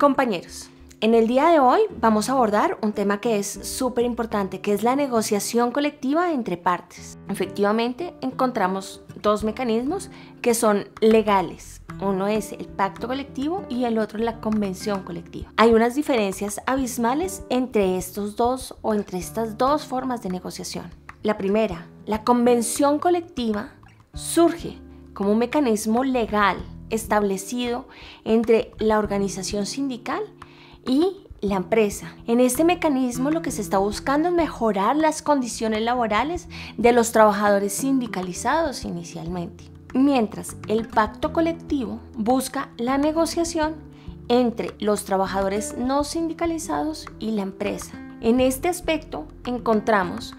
Compañeros, en el día de hoy vamos a abordar un tema que es súper importante, que es la negociación colectiva entre partes. Efectivamente, encontramos dos mecanismos que son legales. Uno es el pacto colectivo y el otro la convención colectiva. Hay unas diferencias abismales entre estos dos o entre estas dos formas de negociación. La primera, la convención colectiva surge como un mecanismo legal establecido entre la organización sindical y la empresa. En este mecanismo lo que se está buscando es mejorar las condiciones laborales de los trabajadores sindicalizados inicialmente, mientras el pacto colectivo busca la negociación entre los trabajadores no sindicalizados y la empresa. En este aspecto encontramos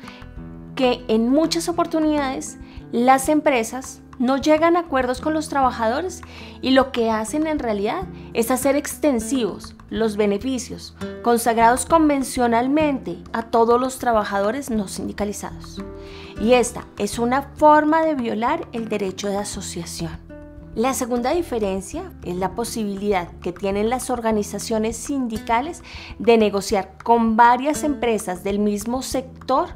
que en muchas oportunidades las empresas no llegan a acuerdos con los trabajadores y lo que hacen en realidad es hacer extensivos los beneficios consagrados convencionalmente a todos los trabajadores no sindicalizados. Y esta es una forma de violar el derecho de asociación. La segunda diferencia es la posibilidad que tienen las organizaciones sindicales de negociar con varias empresas del mismo sector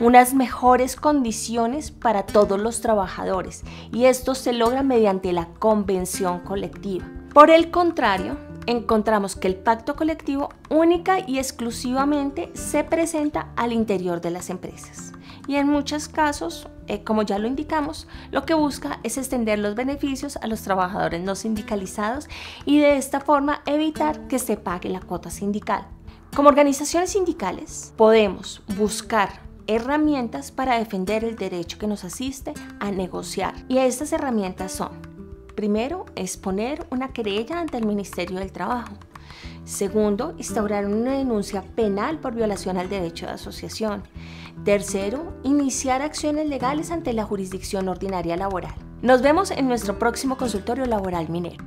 unas mejores condiciones para todos los trabajadores y esto se logra mediante la convención colectiva. Por el contrario, encontramos que el pacto colectivo única y exclusivamente se presenta al interior de las empresas. Y en muchos casos, eh, como ya lo indicamos, lo que busca es extender los beneficios a los trabajadores no sindicalizados y de esta forma evitar que se pague la cuota sindical. Como organizaciones sindicales podemos buscar herramientas para defender el derecho que nos asiste a negociar. Y estas herramientas son, primero, exponer una querella ante el Ministerio del Trabajo. Segundo, instaurar una denuncia penal por violación al derecho de asociación. Tercero, iniciar acciones legales ante la jurisdicción ordinaria laboral. Nos vemos en nuestro próximo consultorio laboral minero.